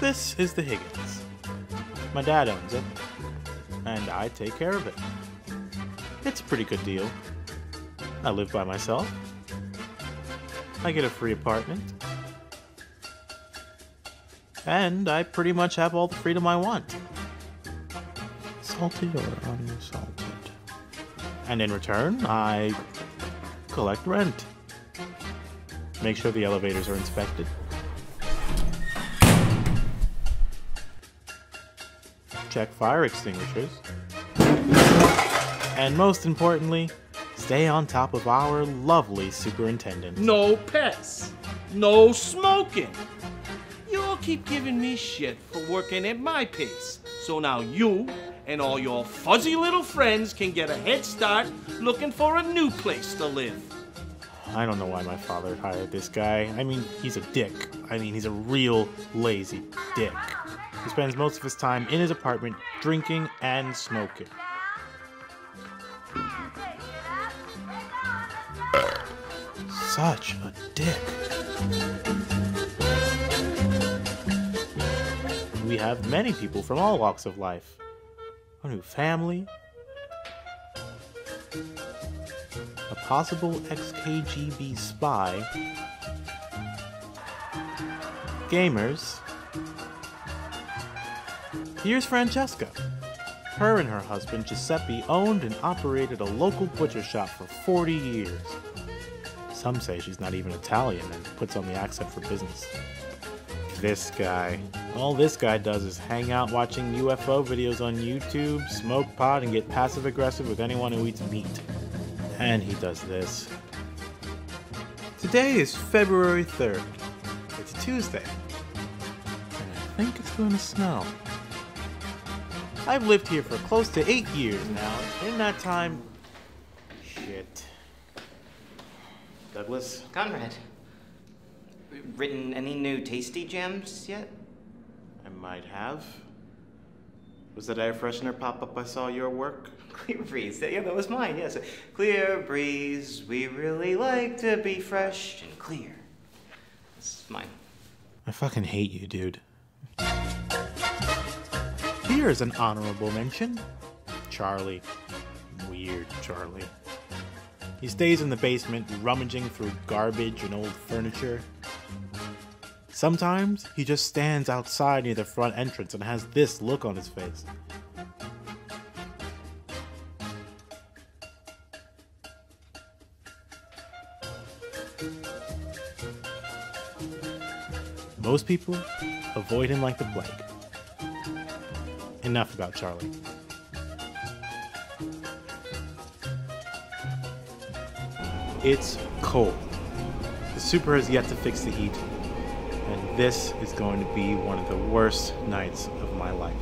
This is the Higgins. My dad owns it, and I take care of it. It's a pretty good deal. I live by myself. I get a free apartment. And I pretty much have all the freedom I want. Salted or unsalted? And in return, I collect rent. Make sure the elevators are inspected. Check fire extinguishers. And most importantly, stay on top of our lovely superintendent. No pets. No smoking. You'll keep giving me shit for working at my pace. So now you and all your fuzzy little friends can get a head start looking for a new place to live. I don't know why my father hired this guy. I mean, he's a dick. I mean, he's a real lazy dick. He spends most of his time in his apartment drinking and smoking. Such a dick. We have many people from all walks of life. A new family. A possible ex-KGB spy. Gamers. Here's Francesca. Her and her husband Giuseppe owned and operated a local butcher shop for 40 years. Some say she's not even Italian and puts on the accent for business. This guy. All this guy does is hang out watching UFO videos on YouTube, smoke pot, and get passive aggressive with anyone who eats meat. And he does this. Today is February 3rd. It's Tuesday. And I think it's going to snow. I've lived here for close to eight years now. In that time. Shit. Douglas? Conrad, written any new tasty gems yet? I might have. Was that air freshener pop up I saw your work? Clear breeze. Yeah, that was mine. Yes, clear breeze. We really like to be fresh and clear. This is mine. I fucking hate you, dude. Here's an honorable mention Charlie. Weird Charlie. He stays in the basement, rummaging through garbage and old furniture. Sometimes he just stands outside near the front entrance and has this look on his face. Most people avoid him like the plague. Enough about Charlie. It's cold. The super has yet to fix the heat, and this is going to be one of the worst nights of my life.